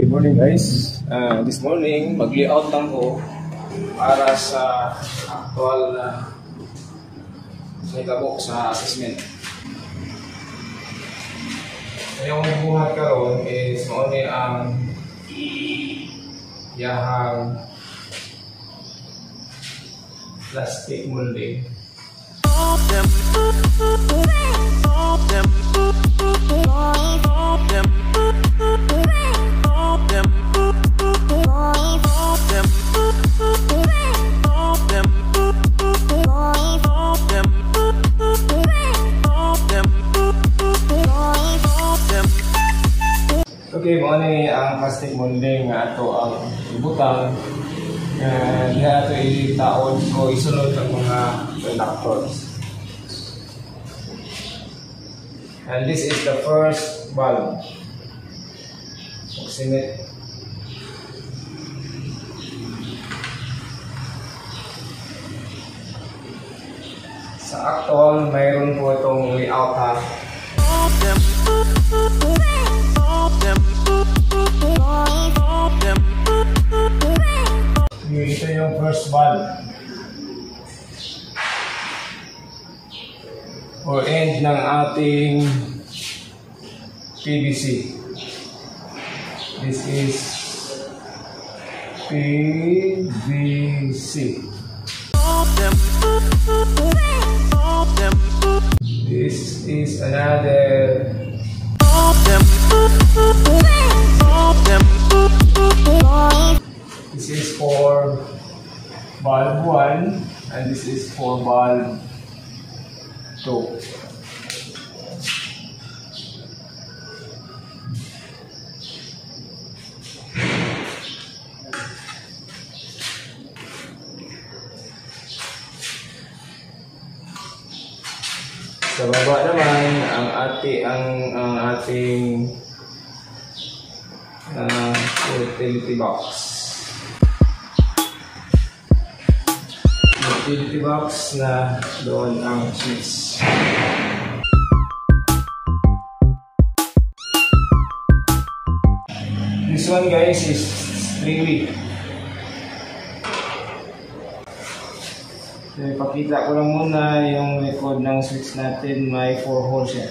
Good morning guys. Uh, this morning, mag-layout lang ko para sa actual uh, sa assessment. Kaya kung buhat karon is mauni ang yahang plastic molding. Them, them, them, Okay, mo ni ang plastic molding nga ato ang ibutang uh, diha ato itaon ko isunod ang mga conductors. And this is the first bulb. Magsimit. Sa actual, mayroon po itong layout ha. Ito yung first bulb. Or end ng ating PVC. This is PVC. This is another This is for bulb 1 and this is for bulb 2. Sa baba naman ang ati ang ang ating uh, utility box. Utility box na doon ang switch. This one guys is 3 week. So, ipakita ko lang muna yung record ng switch natin. May 4 holes siya.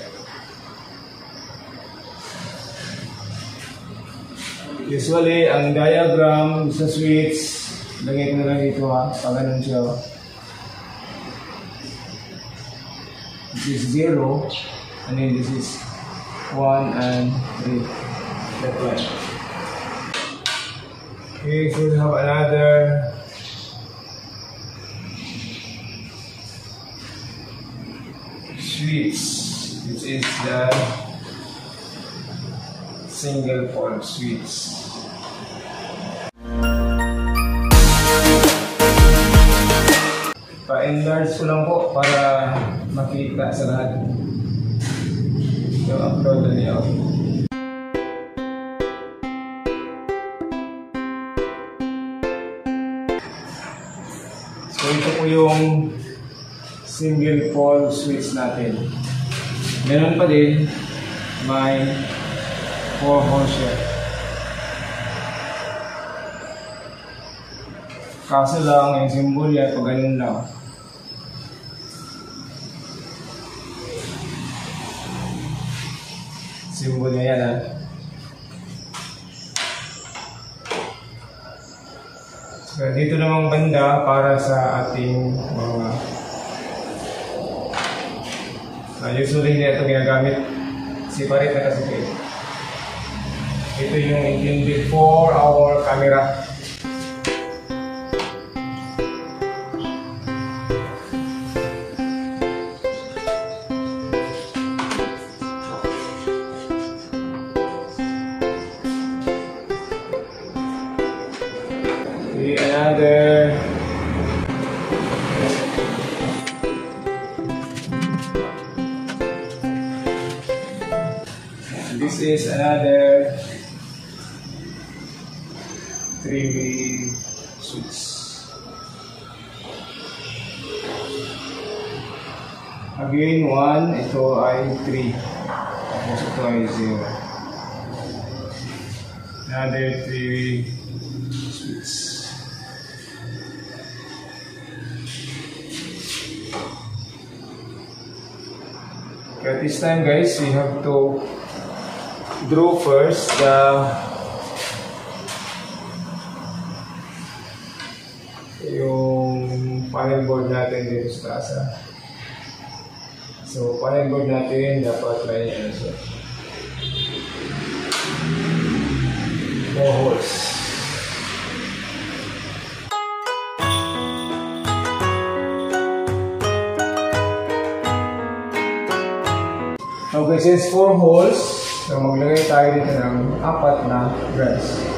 Usually, ang diagram sa switch, lagay ko na lang dito ha, pag ganun siya. This is 0, and then this is 1 and 3. That one. Okay, so we have another switch. This is the single pole switch. Pa-enlarge ko lang po para makita sa lahat yung upload na niya. So ito po yung single pole switch natin. Meron pa din may 4 holes siya. Kaso lang, yung symbol yan, pag ganun lang. Symbol niya yan ha. So, dito namang banda para sa ating mga uh, usually hindi ito ginagamit separate na kasi ito. Yung intended for our camera. Again, 1, ito ay 3. Tapos ito ay 0. another three switches. Okay, this time guys, we have to draw first the yung panel board natin dito sa taas. So, panel board natin dapat may ano siya. Four holes. Okay, since four holes, so maglagay tayo dito ng apat na brass.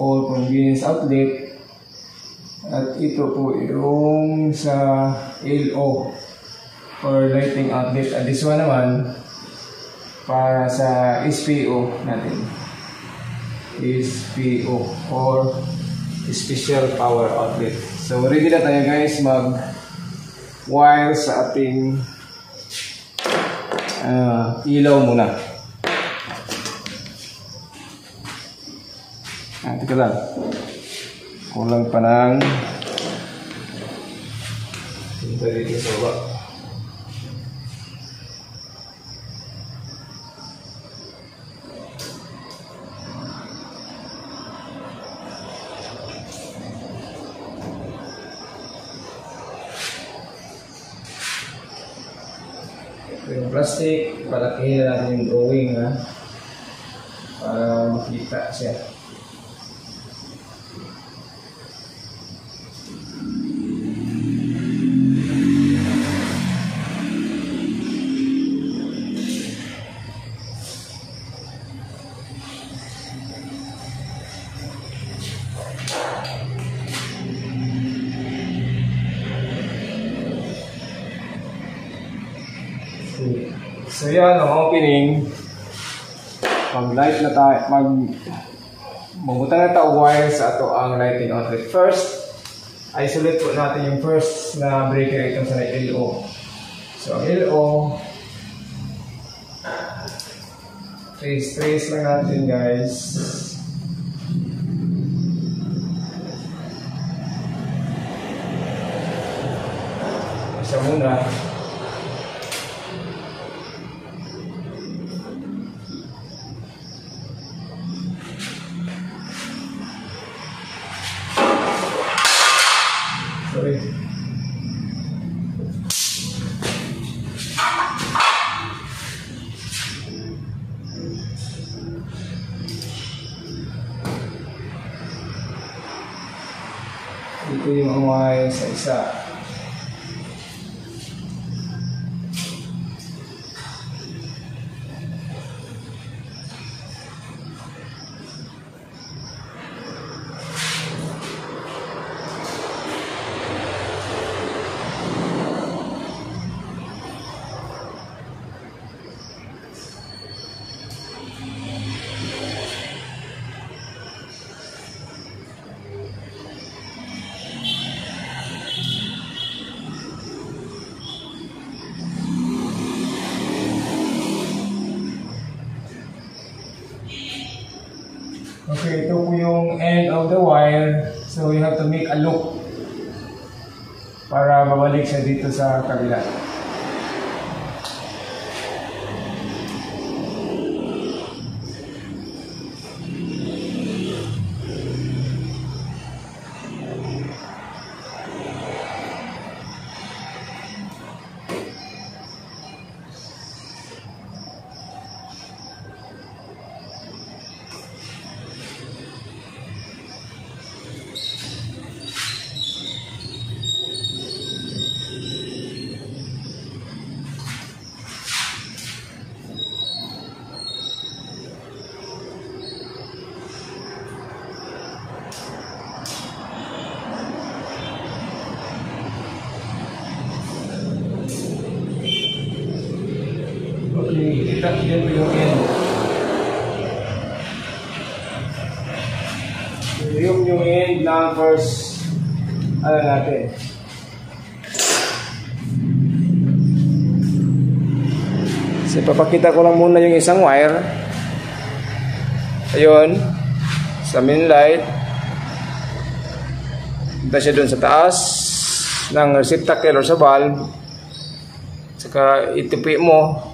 Or convenience outlet. At ito po yung sa LO or lighting outlet. At this one naman, para sa SPO natin. SPO or special power outlet. So ready na tayo guys mag wire sa ating ah, ilaw muna. Ah, teka lang. Kulang pa ng Punta dito sa baba. Ito yung plastic, palakihin natin yung drawing ha. Para makita siya. So yan, ang opening. Mag-light na tayo, mag mabuta na tayo wire sa ato ang lighting outlet. First, isolate po natin yung first na breaker ito sa LO. So ang LO, trace trace lang natin guys. Isa muna. Sorry. Ito yung umay sa isa. The wire. So, you have to make a loop para babalik siya dito sa kabila. Itak dito yung end. Yung yung end ng first ano natin. So, papakita ko lang muna yung isang wire. Ayun. Sa main light. Punta siya doon sa taas ng receptacle or sa valve. Saka itipi mo.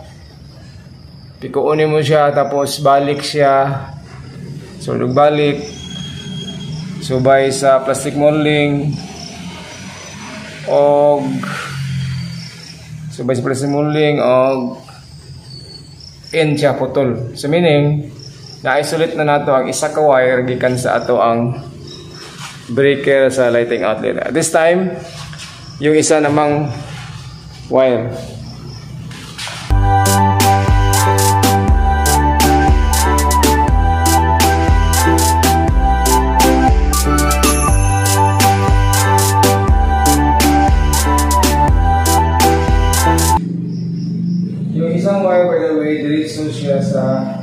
Pikuunin mo siya tapos balik siya. So, balik. Subay sa plastic molding. Og subay sa plastic molding og end siya putol. So meaning, na-isolate na nato ang isa ka wire gikan sa ato ang breaker sa lighting outlet. At this time, yung isa namang wire. essa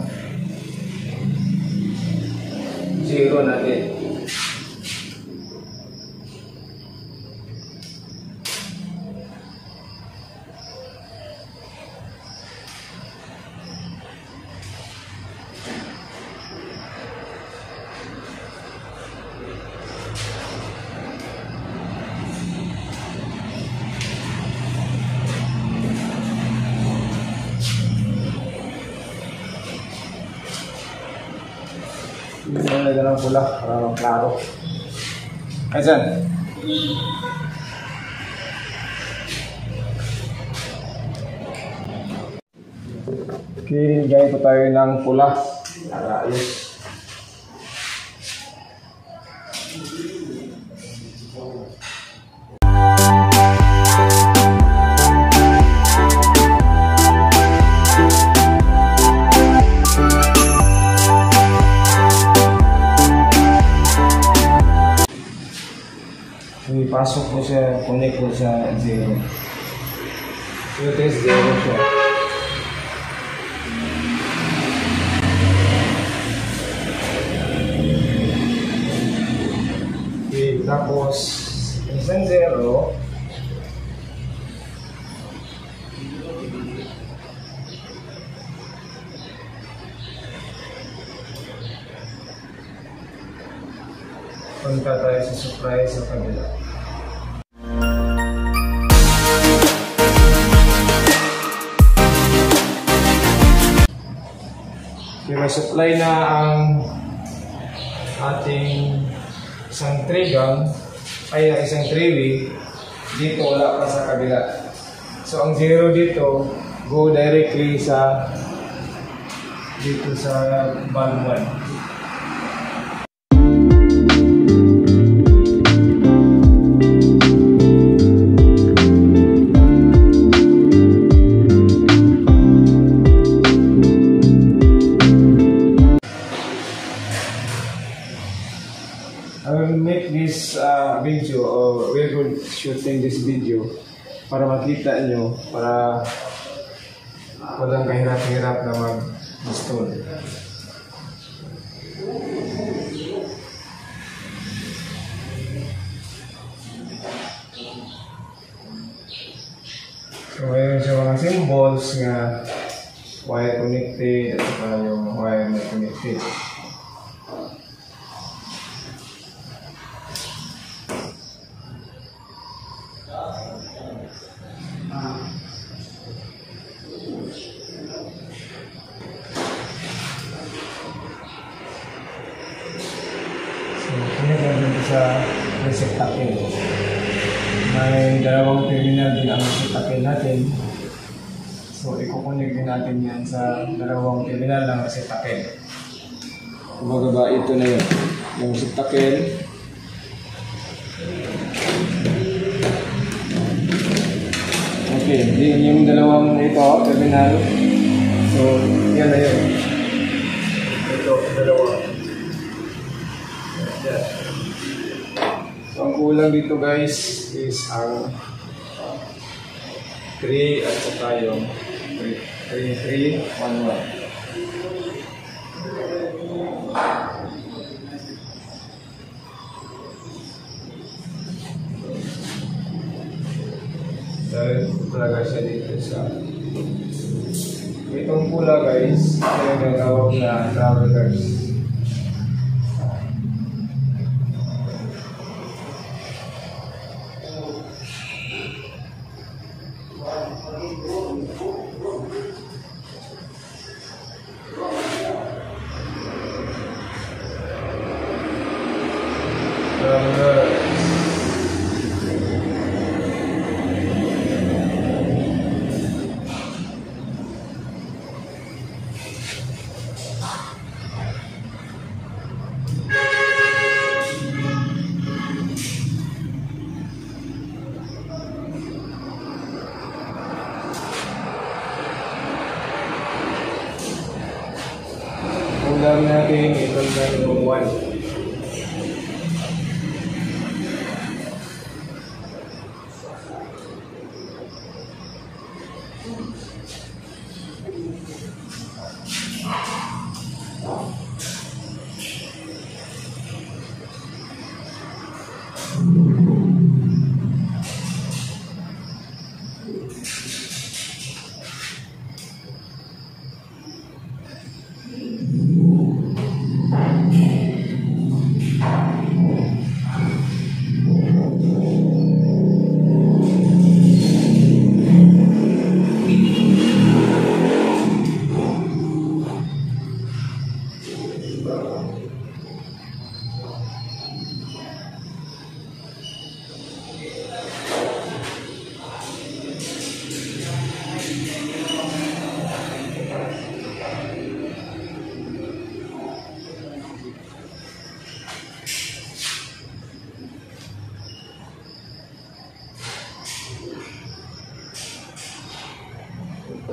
Na ng pula para lang klaro. Ayan. Kiligay po tayo ng pula. Para ayos. Ipasok ko siya, connect ko sa zero. So, test zero siya. Okay, tapos, isang zero, punta tayo sa surprise sa kabila. Okay, may supply na ang ating isang trigon ay isang triwi dito wala pa sa kabila. So ang zero dito go directly sa dito sa valve 1. Makita nyo para walang kahirap-hirap na mag-install. So, mayroon siya mga symbols nga wire connected at saka yung wire na connected. So, pinagagawin ko sa receptacle. May dalawang terminal din ang receptacle natin. So, ikukunig din natin yan sa dalawang terminal ng receptacle. Kumbaga ba, ito na yun. Yung receptacle. Okay, din yung dalawang ito, terminal. So, yan na yun. Ito, dalawa. Yan. Ang kulang dito guys is ang 3 at saka yung 3. 3311. Dahil talaga siya dito sa itong pula guys, yung tinatawag na. Travelers. So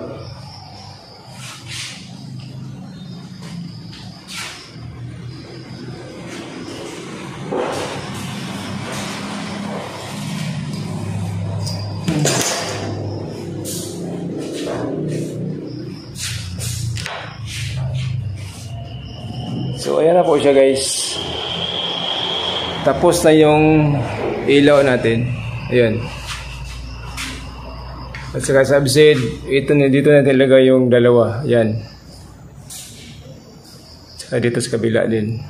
ayan na po siya guys. Tapos na yung ilaw natin. Ayan. At saka sa upside, ito na dito na talaga yung dalawa. Yan. Saka dito sa kabila din.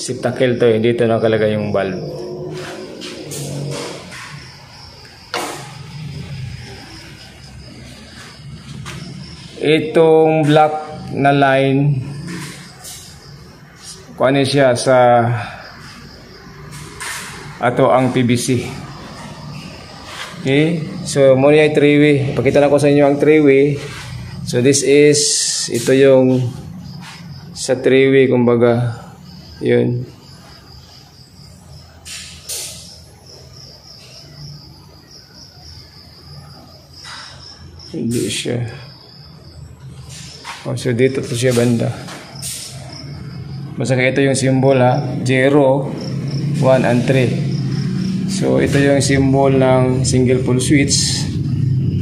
Siptakil to eh. Dito nakalagay yung bulb. Itong black na line kuha siya sa ato ang PVC. Okay? So, muna yung three-way. Pakita na ko sa inyo ang three-way. So, this is, ito yung sa three-way, kumbaga. Yun. Hindi siya. Oh, so, dito to siya banda. Basta ito yung symbol ha. 0, 1, and 3. So, ito yung symbol ng single pole switch.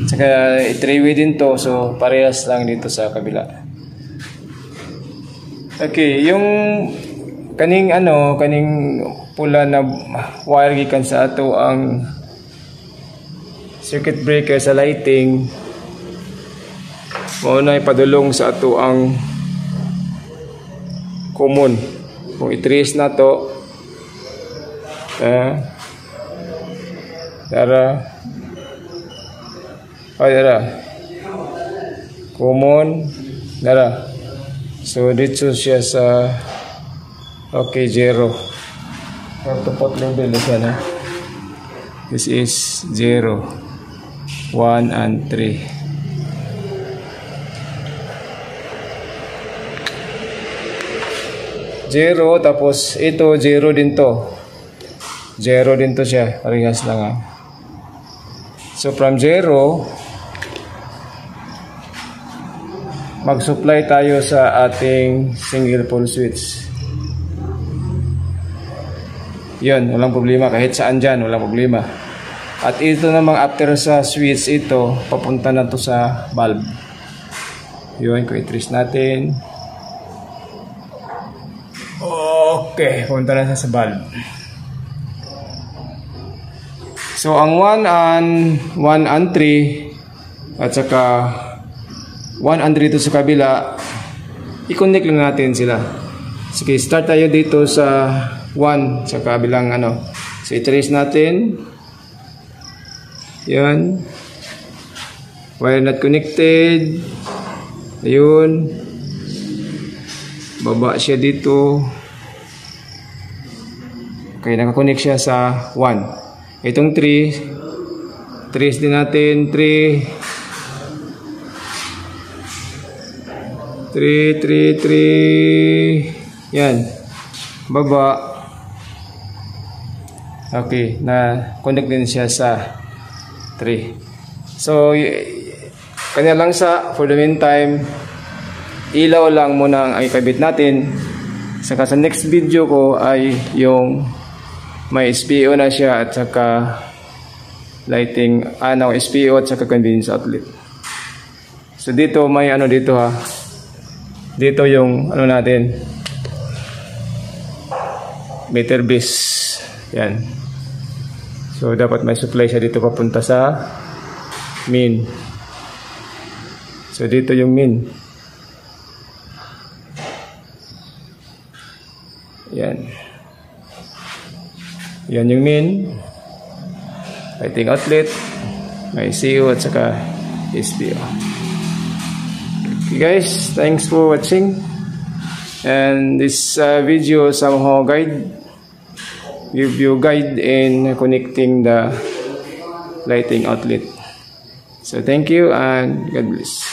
Saka, three-way din to. So, parehas lang dito sa kabila. Okay, yung kaning ano, kaning pula na wire gikan sa ato ang circuit breaker sa lighting mao na ipadulong sa ato ang common kung i-trace na to eh dara oh dara common dara so dito siya sa okay zero tupot level isa na this is 0 1 and 3 Zero, tapos ito, zero din to. Zero din to siya. Parehas lang ha. So from zero, mag-supply tayo sa ating single pole switch. Yun, walang problema. Kahit saan dyan, walang problema. At ito namang after sa switch ito, papunta na to sa bulb. Yun, kung i-trace natin. Okay, punta na sa bulb. So, ang 1 and 1 and 3 at saka 1 and 3 to sa kabila, i-connect lang natin sila. Sige, start tayo dito sa 1 sa kabilang ano. So, i-trace natin. Yan. Wire not connected. Ayun. Baba siya dito. Okay, nakakonect siya sa 1. Itong 3. Trace din natin. 3. 3, 3, 3. Yan. Baba. Okay, na connect din siya sa 3. So, kanya lang sa, for the meantime, ilaw lang muna ang ikabit natin. Saka sa next video ko ay yung may SPO na siya at saka lighting, ano, SPO at saka convenience outlet. So dito may ano dito ha. Dito yung ano natin. Meter base. Yan. So dapat may supply siya dito papunta sa min. So dito yung min. Yan. Yan yung min. Lighting outlet. May CO at saka SPO. Okay guys, thanks for watching. And this uh, video somehow guide give you guide in connecting the lighting outlet. So thank you and God bless.